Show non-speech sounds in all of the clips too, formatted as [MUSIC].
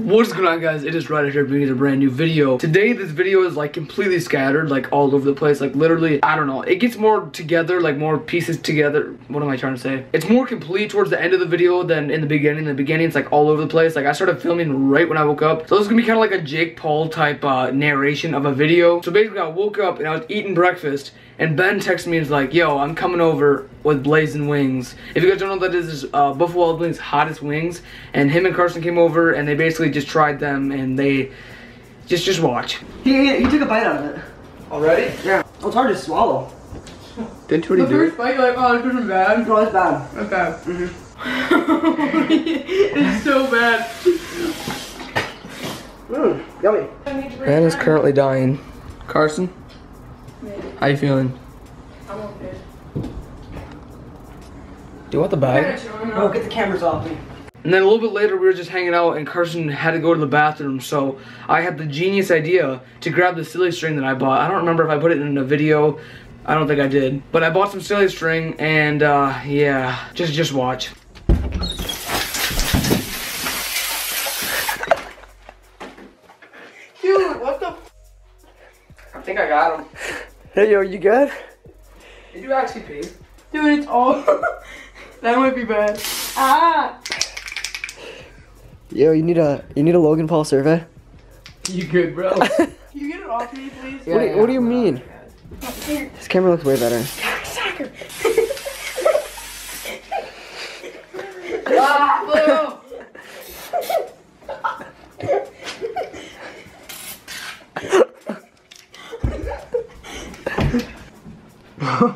What's going on guys? It is Ryder here bringing a brand new video. Today this video is like completely scattered, like all over the place. Like literally, I don't know. It gets more together, like more pieces together. What am I trying to say? It's more complete towards the end of the video than in the beginning. In the beginning, it's like all over the place. Like I started filming right when I woke up. So this is gonna be kind of like a Jake Paul type uh, narration of a video. So basically I woke up and I was eating breakfast and Ben texted me and was like, yo, I'm coming over with blazing wings. If you guys don't know what that is, is uh, Buffalo Wild Wings hottest wings. And him and Carson came over and they basically just tried them and they just just watch. He, he took a bite out of it. Already? Yeah. Well, it's hard to swallow. Didn't you The already do first it? bite, you're like, oh, this isn't bad. No, it's bad. That's [LAUGHS] bad. it's so bad. Mmm, yummy. Ben is currently dying. Carson, how you feeling? I'm okay. Do you want the bag? Oh, get the cameras off me. And then a little bit later, we were just hanging out, and Carson had to go to the bathroom. So I had the genius idea to grab the silly string that I bought. I don't remember if I put it in a video. I don't think I did. But I bought some silly string, and uh, yeah, just just watch. Dude, what the? I think I got him. Hey, yo, you good? Did you actually pee? Dude, it's all. [LAUGHS] that might be bad. Ah! Yo, you need a you need a Logan Paul survey. You good, bro? [LAUGHS] Can you get it off me, please? what, do you, what do you mean? This camera looks way better. Ah, Lou.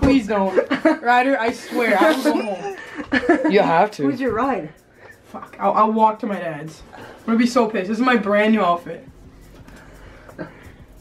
Please don't. Ryder, I swear, I will [LAUGHS] go home. You have to. Who's your ride? Fuck, I'll, I'll walk to my dad's. I'm gonna be so pissed. This is my brand new outfit.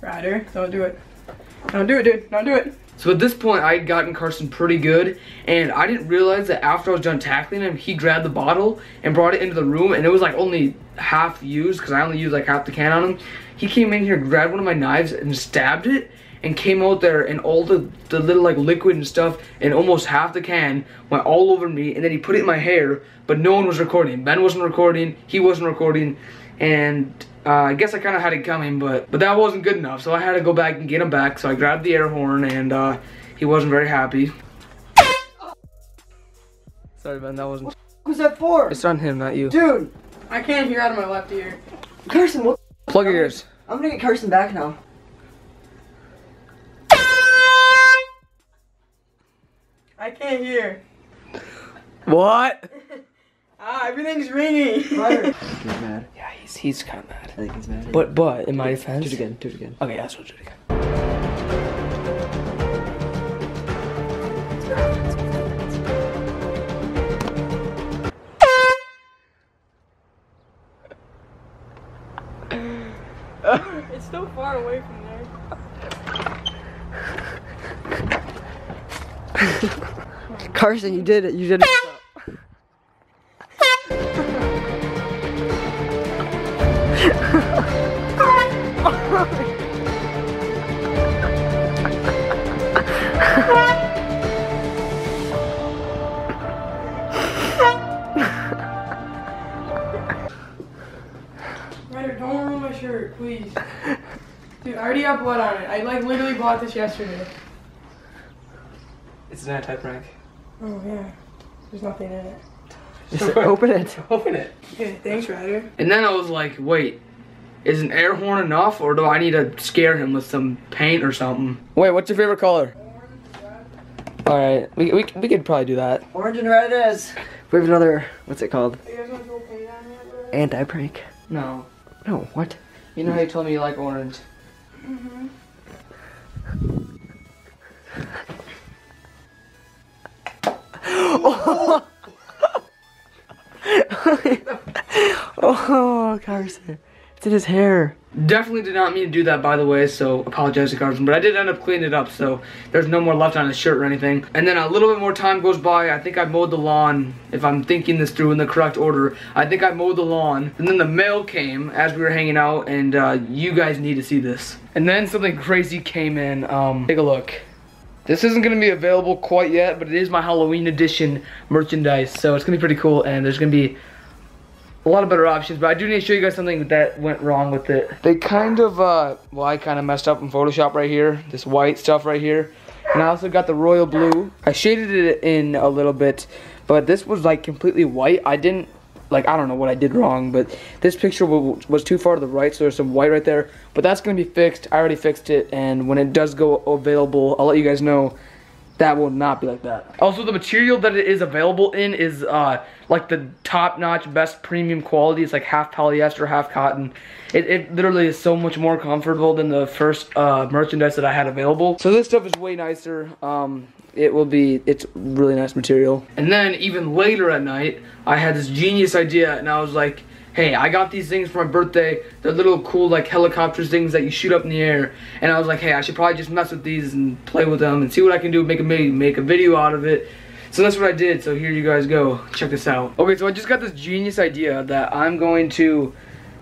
Ryder, don't do it. Don't do it, dude. Don't do it. So at this point, I had gotten Carson pretty good, and I didn't realize that after I was done tackling him, he grabbed the bottle and brought it into the room, and it was like only half used because I only used like half the can on him. He came in here, grabbed one of my knives, and stabbed it, and came out there, and all the the little like liquid and stuff, and almost half the can went all over me, and then he put it in my hair, but no one was recording. Ben wasn't recording, he wasn't recording, and uh, I guess I kind of had it coming, but but that wasn't good enough. So I had to go back and get him back. So I grabbed the air horn, and uh, he wasn't very happy. Sorry, Ben, that wasn't. Who's that for? It's on him, not you. Dude, I can't hear out of my left ear. Carson, what? Plug your ears. I'm gonna get Carson back now. I can't hear. What? [LAUGHS] Ah, everything's ringing. He's mad. [LAUGHS] Yeah, he's he's kind of mad. I think he's mad. But but in my defense. do it again. Do it again. Okay, yeah, so do it again. It's so far away from [LAUGHS] Carson, you did it. You did it. Don't ruin my shirt, please. Dude, I already have blood on it. I like literally bought this yesterday. It's an anti-prank. Oh yeah. There's nothing in it. Just open it. [LAUGHS] Open it. Okay, thanks, Ryder. And then I was like, wait, is an air horn enough, or do I need to scare him with some paint or something? Wait, what's your favorite color? All right, we, we, we could probably do that. Orange and red it is. We have another. What's it called? You guys want to go paint on it? bro? Anti prank. No, No, what? you know how you told me you like orange. Mm-hmm. Oh, Carson. It's in his hair. Definitely did not mean to do that, by the way, so apologize to Carson. But I did end up cleaning it up, so there's no more left on his shirt or anything. And then a little bit more time goes by. I think I mowed the lawn, if I'm thinking this through in the correct order. I think I mowed the lawn. And then the mail came as we were hanging out, and uh, you guys need to see this. And then something crazy came in. Um, take a look. This isn't going to be available quite yet, but it is my Halloween edition merchandise, so it's going to be pretty cool. And there's going to be a lot of better options, but I do need to show you guys something that went wrong with it. They kind of, uh, well, I kind of messed up in Photoshop right here. This white stuff right here. And I also got the royal blue. I shaded it in a little bit, but this was like completely white. I didn't, like, I don't know what I did wrong, but this picture was too far to the right, so there's some white right there. But that's going to be fixed. I already fixed it, and when it does go available, I'll let you guys know that will not be like that. Also, the material that it is available in is uh, like the top-notch, best premium quality. It's like half polyester, half cotton. It, it literally is so much more comfortable than the first uh, merchandise that I had available. So this stuff is way nicer. Um, it will be, it's really nice material. And then even later at night, I had this genius idea and I was like, hey, I got these things for my birthday. They're little cool like helicopters things that you shoot up in the air. And I was like, hey, I should probably just mess with these and play with them and see what I can do, make a make a video out of it. So that's what I did. So here you guys go. Check this out. Okay, so I just got this genius idea that I'm going to,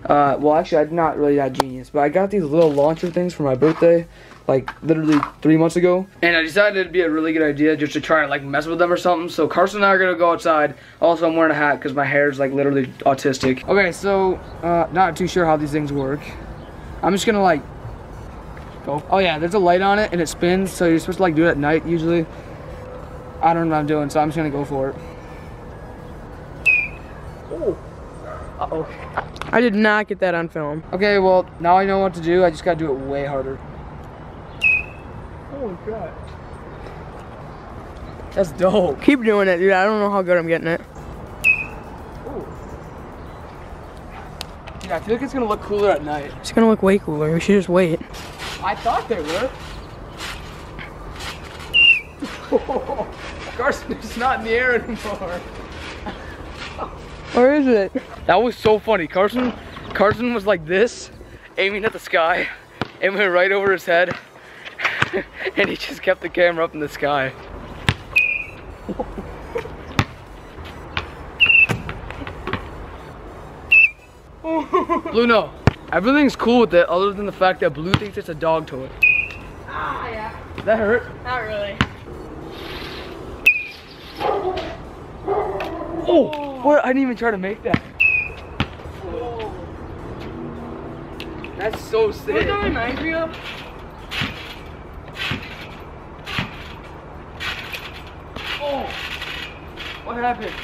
uh, well actually I'm not really that genius, but I got these little launcher things for my birthday like literally three months ago. And I decided it'd be a really good idea just to try and like mess with them or something. So Carson and I are gonna go outside. Also, I'm wearing a hat because my hair is like literally autistic. Okay, so uh, not too sure how these things work. I'm just gonna like go. Oh yeah, there's a light on it and it spins. So you're supposed to like do it at night usually. I don't know what I'm doing, so I'm just gonna go for it. Oh. Uh-oh. I did not get that on film. Okay, well, now I know what to do. I just gotta do it way harder. That's dope. Keep doing it, dude. I don't know how good I'm getting it. Ooh. Yeah, I feel like it's gonna look cooler at night. It's gonna look way cooler. We should just wait. I thought they were. [LAUGHS] Carson, it's not in the air anymore. Where is it? That was so funny. Carson, Carson was like this, aiming at the sky, and went right over his head. [LAUGHS] and he just kept the camera up in the sky. [LAUGHS] Blue, no. Everything's cool with it other than the fact that Blue thinks it's a dog toy. Ah, yeah. That hurt? Not really. Oh, what? I didn't even try to make that. That's so sick. What that reminds me of? Oh, what happened?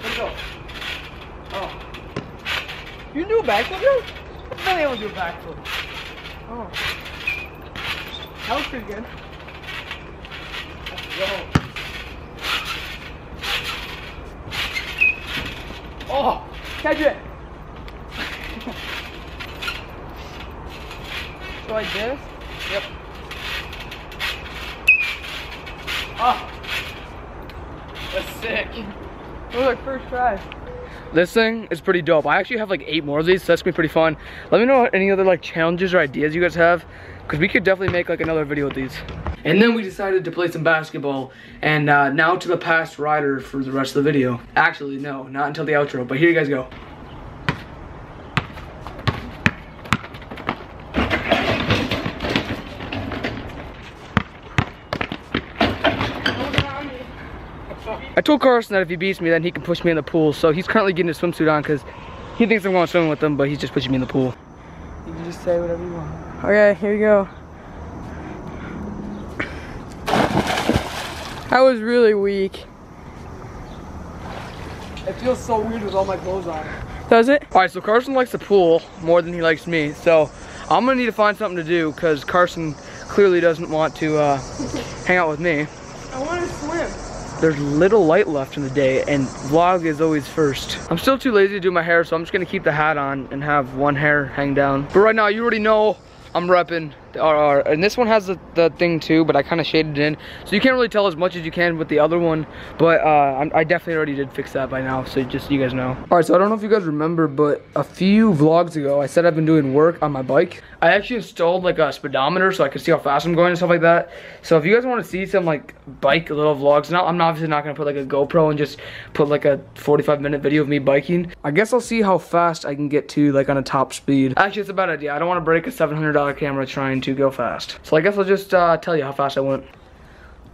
Where'd go? Oh. You do a backflip, yo? I've been able to do backflip. Oh. That was pretty good. Yo. Oh, catch it. [LAUGHS] So like this? Yep. Oh. That's sick. It was like first try. This thing is pretty dope. I actually have like eight more of these, so that's gonna be pretty fun. Let me know any other like challenges or ideas you guys have, because we could definitely make like another video with these. And then we decided to play some basketball, and uh, now to the past Ryder for the rest of the video. Actually, no, not until the outro, but here you guys go. I told Carson that if he beats me, then he can push me in the pool. So he's currently getting his swimsuit on because he thinks I'm going swimming with him, but he's just pushing me in the pool. You can just say whatever you want. Okay, here you go. That was really weak. It feels so weird with all my clothes on. Does it? All right, so Carson likes the pool more than he likes me. So I'm gonna need to find something to do because Carson clearly doesn't want to uh, hang out with me. I want to swim. There's little light left in the day and vlog is always first. I'm still too lazy to do my hair, so I'm just gonna keep the hat on and have one hair hang down. But right now, you already know I'm repping And this one has the, the thing too, but I kind of shaded it in. So you can't really tell as much as you can with the other one. But uh, I'm, I definitely already did fix that by now, so just so you guys know. All right, so I don't know if you guys remember, but a few vlogs ago, I said I've been doing work on my bike. I actually installed like a speedometer so I could see how fast I'm going and stuff like that. So if you guys want to see some like bike little vlogs, now I'm obviously not gonna put like a GoPro and just put like a 45 minute video of me biking. I guess I'll see how fast I can get to like on a top speed. Actually, it's a bad idea. I don't want to break a $700 camera trying to go fast. So I guess I'll just uh, tell you how fast I went.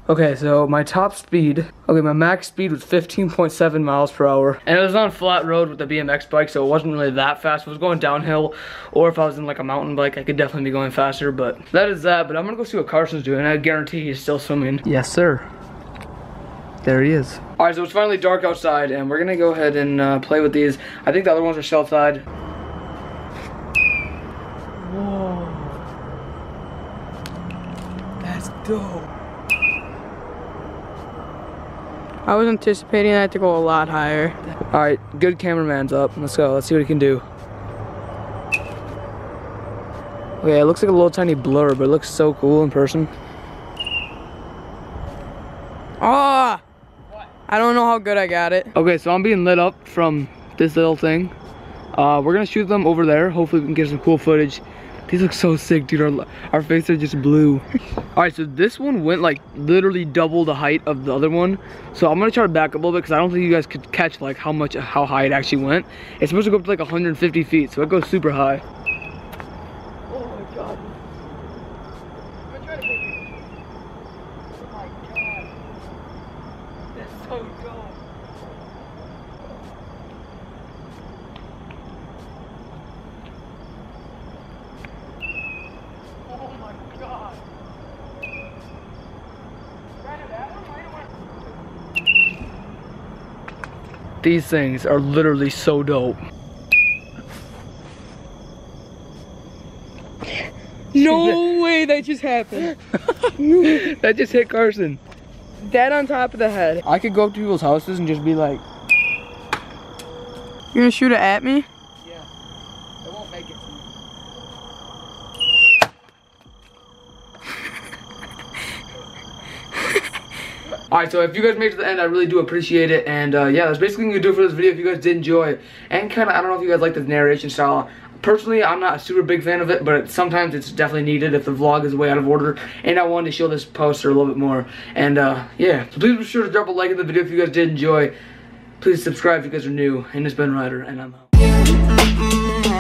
Okay, so my top speed, okay, my max speed was 15.7 miles per hour. And it was on flat road with the BMX bike, so it wasn't really that fast. If it was going downhill, or if I was in like a mountain bike, I could definitely be going faster, but that is that. But I'm gonna go see what Carson's doing. I guarantee he's still swimming. Yes, sir. There he is. All right, so it's finally dark outside, and we're gonna go ahead and uh, play with these. I think the other ones are shelf dope. I was anticipating that to go a lot higher. All right, good cameraman's up. Let's go. Let's see what he can do. Okay, it looks like a little tiny blur, but it looks so cool in person. Oh! I don't know how good I got it. Okay, so I'm being lit up from this little thing. Uh, we're gonna shoot them over there. Hopefully we can get some cool footage. These look so sick, dude. Our, our faces are just blue. [LAUGHS] All right, so this one went like literally double the height of the other one. So I'm gonna try to back up a little bit because I don't think you guys could catch like how much, how high it actually went. It's supposed to go up to like 150 feet, so it goes super high. Oh my god. Oh my god. That's so dope. Oh my god. These things are literally so dope. No [LAUGHS] way that just happened. [LAUGHS] that just hit Carson. Dead on top of the head. I could go up to people's houses and just be like, You're gonna shoot it at me? yeah, it won't make it. Alright, so if you guys made it to the end, I really do appreciate it. And uh, yeah, that's basically gonna do for this video if you guys did enjoy. And kind of, I don't know if you guys like this narration style. Personally, I'm not a super big fan of it, but sometimes it's definitely needed if the vlog is way out of order. And I wanted to show this poster a little bit more. And uh, yeah, so please be sure to drop a like in the video if you guys did enjoy. Please subscribe if you guys are new. And it's been Ryder, and I'm out.